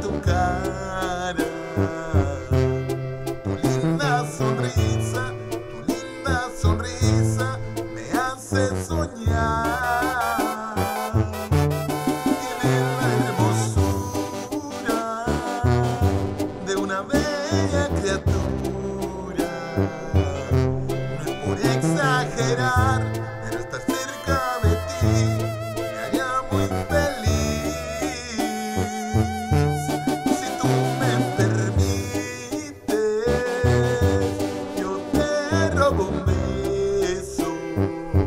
tu cara, tu linda sonrisa, tu linda sonrisa me hace soñar. Tiene la hermosura de una bella criatura. Thank you.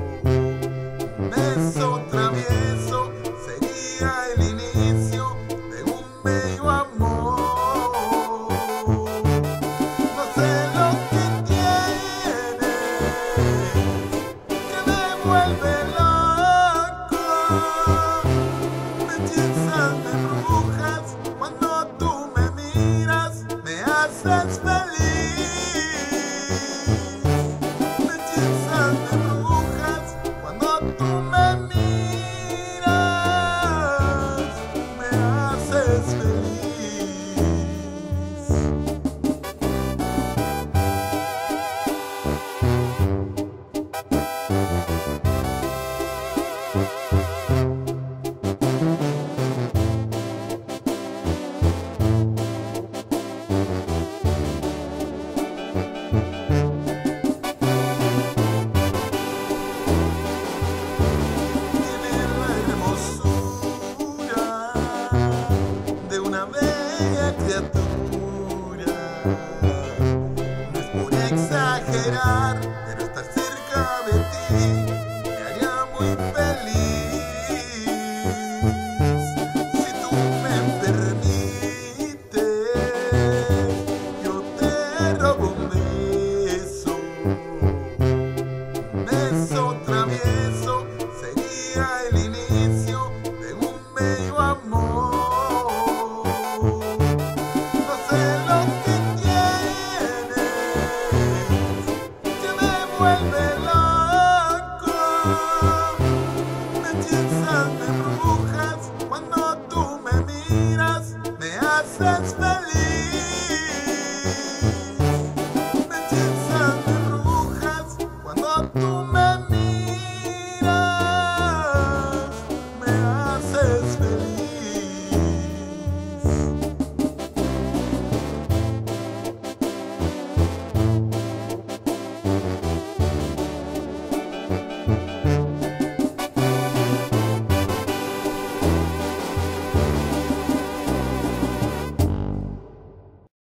esperar that's the